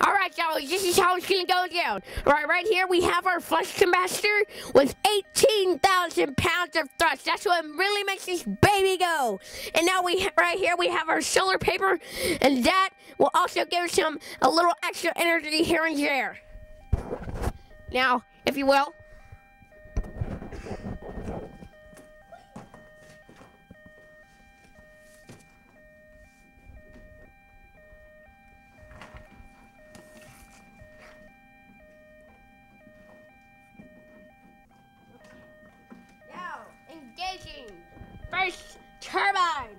All right, y'all, this is how it's gonna go down. All right, right here we have our flesh capacitor with 18,000 pounds of thrust. That's what really makes this baby go. And now we right here we have our solar paper, and that will also give us some a little extra energy here and there. Now, if you will. Turbine.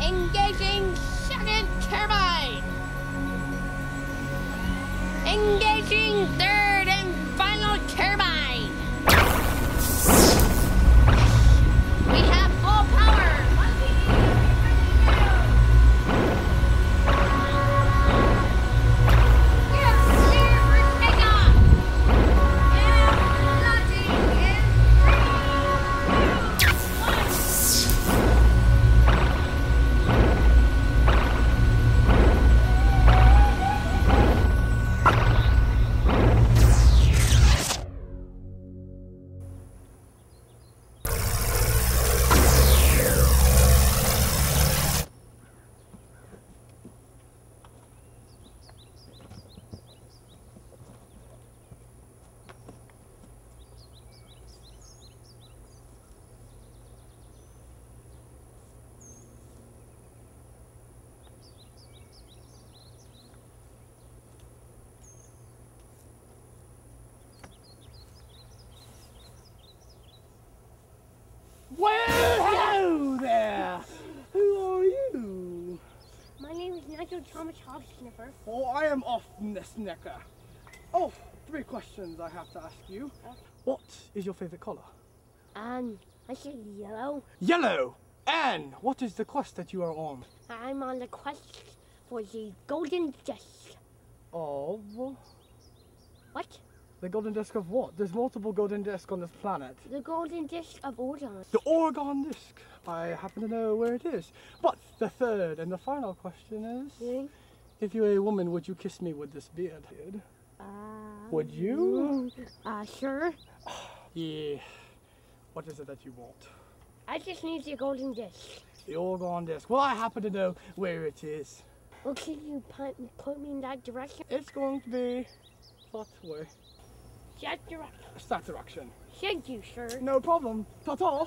Engaging second turbine. Engaging third Well, hello there. Who are you? My name is Nigel Thomas Hogsniffer. Oh, I am off Nesnecker. Oh, three questions I have to ask you. What is your favorite color? Um, I say yellow. Yellow. And what is the quest that you are on? I'm on the quest for the golden disc. Of What? The golden disc of what? There's multiple golden discs on this planet. The golden disc of Orgon. The Orgon disc. I happen to know where it is. But the third and the final question is, if you were a woman, would you kiss me with this beard? Uh, Would you? uh, sure. Yeah. What is it that you want? I just need the golden disc. The Orgon disc. Well, I happen to know where it is. Well, can you put me in that direction? It's going to be that way. That direction. It's that direction. Thank you, sir. No problem. Ta-ta.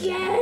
again.